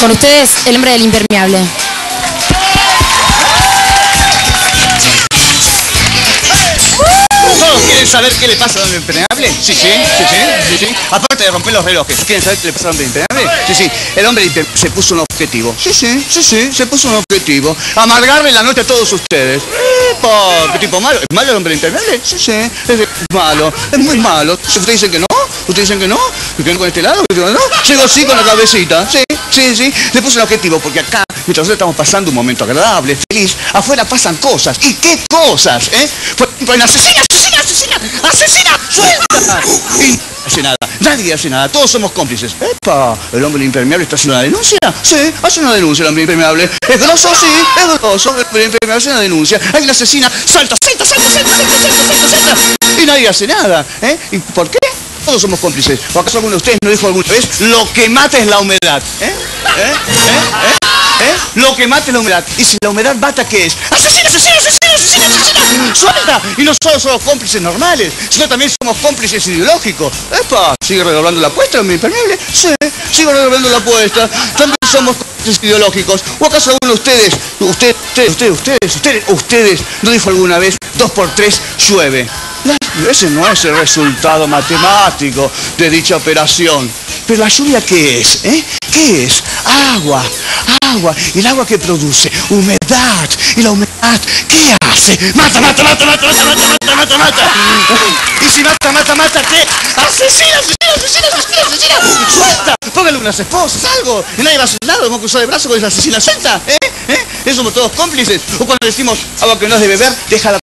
Con ustedes, el hombre del impermeable. ¿Todos quieren saber qué le pasa al hombre impermeable? Sí, sí, sí, sí, sí. Aparte de romper los relojes, ¿quieren saber qué le pasa al hombre impermeable? Sí, sí. El hombre se puso un objetivo. Sí, sí, sí, sí, se puso un objetivo. Amargarle la noche a todos ustedes. ¿Qué tipo malo? ¿Es malo el hombre impermeable? Sí, sí, es malo, es muy malo. ¿Ustedes dicen que no? ¿Ustedes dicen que no? ¿Que no con este lado? ¿Que no? Llego así con la cabecita. Sí, sí, sí. Le puse un objetivo porque acá, mientras nosotros estamos pasando un momento agradable, feliz, afuera pasan cosas. ¿Y qué cosas? ¿Eh? Asesina, asesina, asesina, asesina, suelta. Y hace nada, nadie hace nada, todos somos cómplices. ¡Epa! ¿El hombre impermeable está haciendo una denuncia? Sí, hace una denuncia el hombre impermeable. ¿Es grosso? Sí, es grosso. El hombre impermeable hace una denuncia. Hay una asesina, salta, salta, salta, salta, salta, salta, salta, salta. Y nadie hace nada. ¿Eh? ¿Y por qué? Todos somos cómplices. ¿O acaso alguno de ustedes no dijo alguna vez? Lo que mata es la humedad. ¿Eh? ¿Eh? ¿Eh? ¿Eh? Lo que mata es la humedad. Y si la humedad mata, ¿qué es? ¡Asesina, asesina, asesina, asesina, asesina! ¡Suelta! Y no solo somos cómplices normales, sino también somos cómplices ideológicos. ¡Epa! ¿Sigue redoblando la apuesta, mi impermeable? Sí, sigo redoblando la apuesta. También somos cómplices ideológicos. ¿O acaso alguno de ustedes, ustedes, ustedes, ustedes, ustedes, ustedes, ustedes, no dijo alguna vez, dos por tres llueve? Ese no es el resultado matemático de dicha operación. Pero la lluvia, ¿qué es? ¿Eh? ¿Qué es? Agua, agua. Y el agua que produce humedad. Y la humedad, ¿qué hace? Mata, mata, mata, mata, mata, mata, mata, mata, Y si mata, mata, mata, ¿qué? Asesina, asesina, asesina, asesina, asesina. Suelta. Póngale unas esposas, algo. Y nadie va a su lado. Vamos a cruzar de brazo con esa asesina. Suelta. ¿Eh? ¿Eh? Eso somos todos cómplices. O cuando decimos agua que no es de beber, déjala